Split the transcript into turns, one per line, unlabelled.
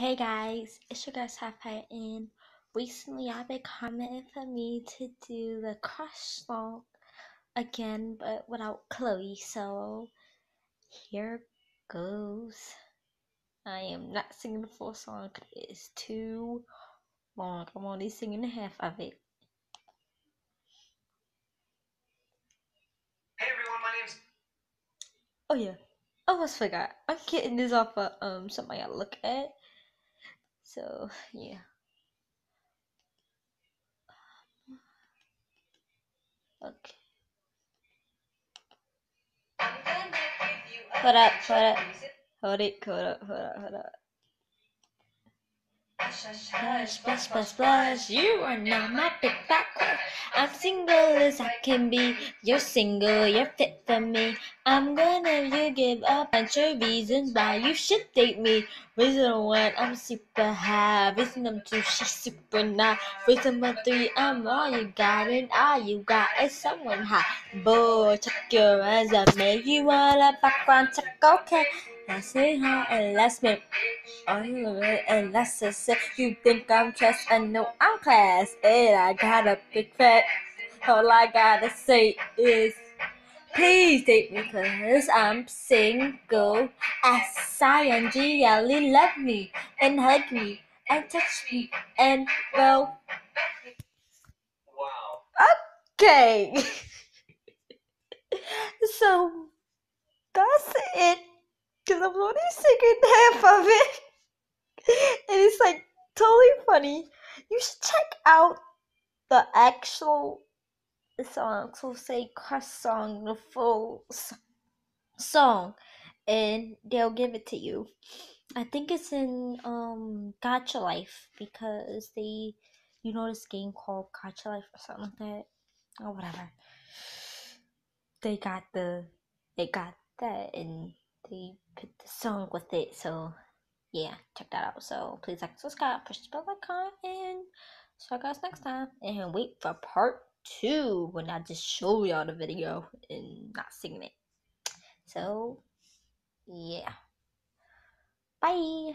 Hey guys, it's your girl Sapphire, and recently I've been commenting for me to do the crush song again, but without Chloe. So here goes. I am not singing the full song because it is too long. I'm only singing half of it.
Hey everyone, my name's
Oh yeah, I almost forgot. I'm getting this off of um something I look at. So yeah. Okay. Hold up, hold up. Hold it, hold up, hold up, hold up. Splash, splash, splash, splash. You are not my crush. I'm single as I can be. You're single, you're fit for me. I'm gonna you give a bunch of reasons why you should date me. Reason one, I'm super high. Reason number two, she's super nice. Reason number three, I'm all you got, and all you got is someone hot. Boy, check your eyes up, make you wanna background check, okay? I say hi and let's make it and let's just you think I'm trash and know I'm class and I got a big fat. All I gotta say is please date me cause I'm single. S-I-N-G-L-E love me and hug me and touch me and well
Wow.
okay. so that's it. I'm only singing half of it. And it's like totally funny. You should check out the actual song. So say crush song, the full song, and they'll give it to you. I think it's in um Gacha Life because they, you know, this game called Gacha Life or something like that, or whatever. They got the, they got that, and they put the song with it. So yeah, check that out. So please like, subscribe, push the bell icon, and see you guys next time. And wait for part two when I just show y'all the video and not singing it. So yeah, bye.